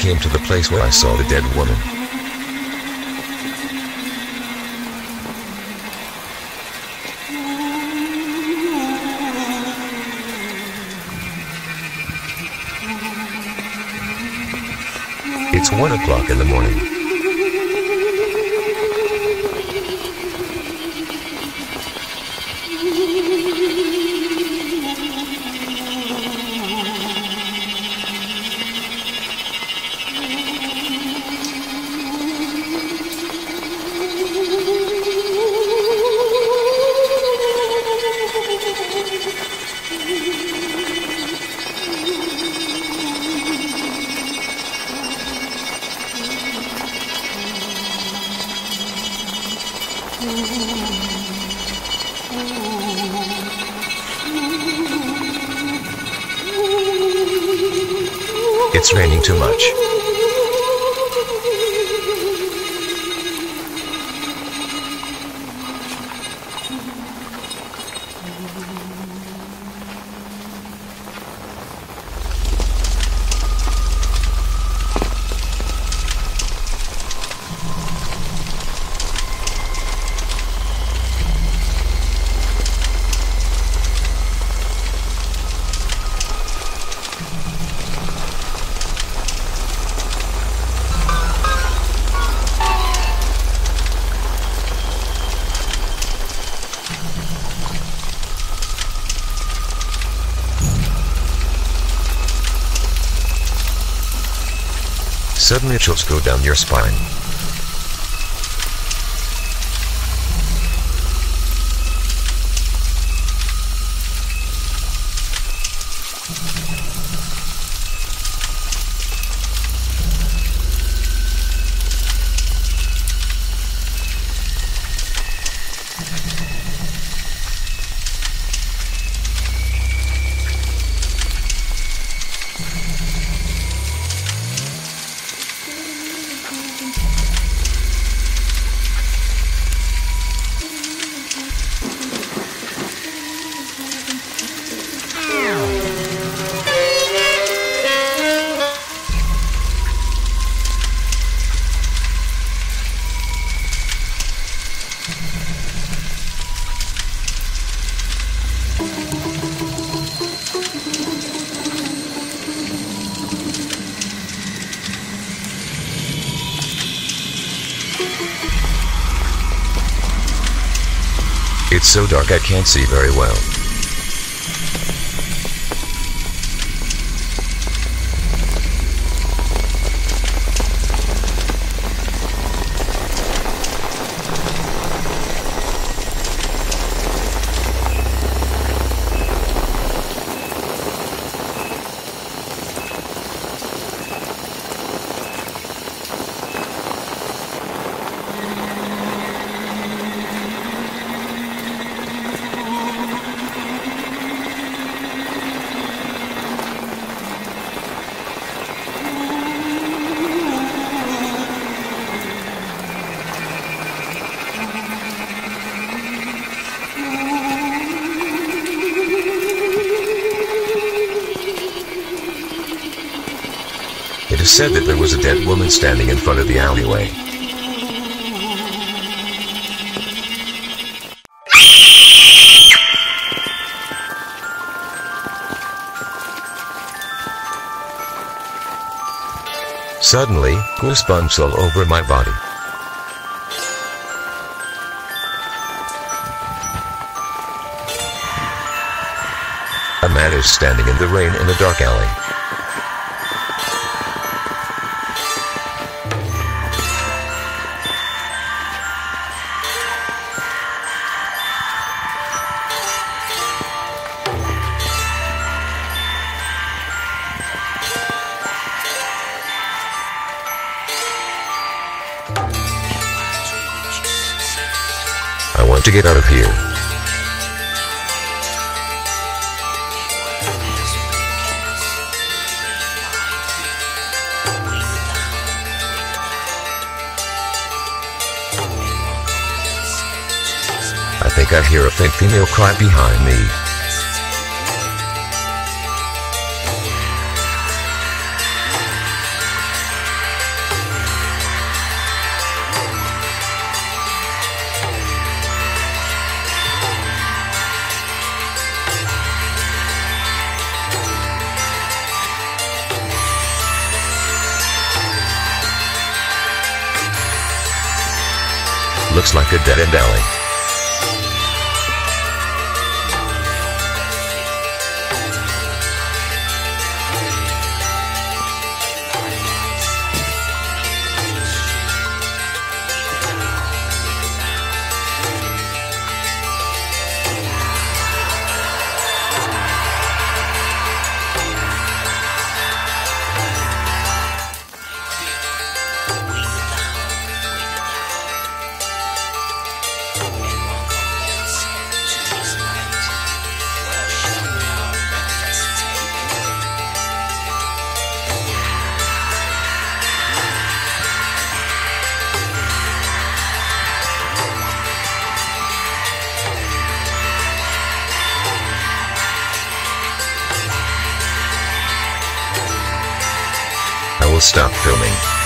came to the place where I saw the dead woman. It's one o'clock in the morning. It's raining too much. Suddenly chills go down your spine. It's so dark I can't see very well. It is said that there was a dead woman standing in front of the alleyway. Suddenly, goosebumps all over my body. A man is standing in the rain in a dark alley. I want to get out of here. I think I hear a faint female cry behind me. Looks like a dead-end alley. Stop filming.